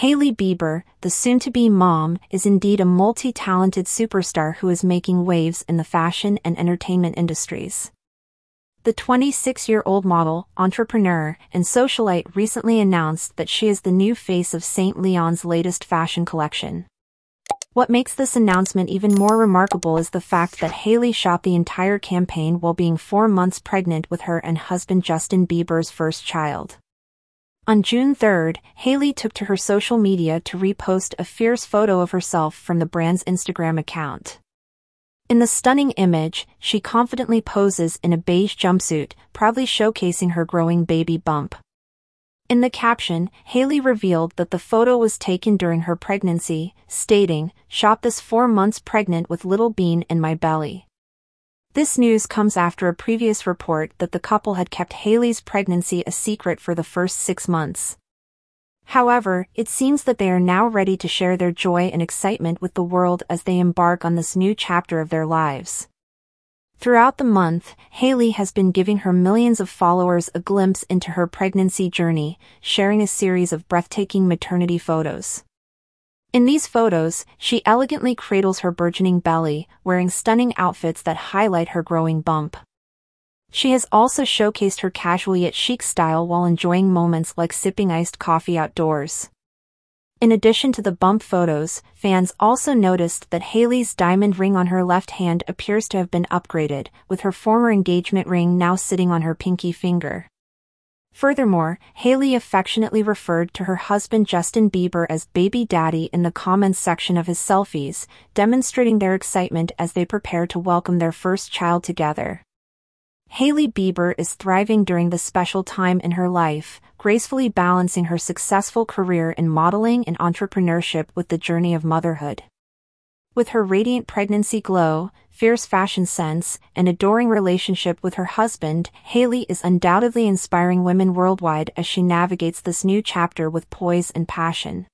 Hailey Bieber, the soon-to-be mom, is indeed a multi-talented superstar who is making waves in the fashion and entertainment industries. The 26-year-old model, entrepreneur, and socialite recently announced that she is the new face of St. Leon's latest fashion collection. What makes this announcement even more remarkable is the fact that Hailey shot the entire campaign while being four months pregnant with her and husband Justin Bieber's first child. On June 3, Hailey took to her social media to repost a fierce photo of herself from the brand's Instagram account. In the stunning image, she confidently poses in a beige jumpsuit, proudly showcasing her growing baby bump. In the caption, Hailey revealed that the photo was taken during her pregnancy, stating, Shot this four months pregnant with little bean in my belly. This news comes after a previous report that the couple had kept Hailey's pregnancy a secret for the first six months. However, it seems that they are now ready to share their joy and excitement with the world as they embark on this new chapter of their lives. Throughout the month, Hailey has been giving her millions of followers a glimpse into her pregnancy journey, sharing a series of breathtaking maternity photos. In these photos, she elegantly cradles her burgeoning belly, wearing stunning outfits that highlight her growing bump. She has also showcased her casual yet chic style while enjoying moments like sipping iced coffee outdoors. In addition to the bump photos, fans also noticed that Hailey's diamond ring on her left hand appears to have been upgraded, with her former engagement ring now sitting on her pinky finger. Furthermore, Hailey affectionately referred to her husband Justin Bieber as baby daddy in the comments section of his selfies, demonstrating their excitement as they prepare to welcome their first child together. Hailey Bieber is thriving during this special time in her life, gracefully balancing her successful career in modeling and entrepreneurship with the journey of motherhood. With her radiant pregnancy glow, fierce fashion sense, and adoring relationship with her husband, Hailey is undoubtedly inspiring women worldwide as she navigates this new chapter with poise and passion.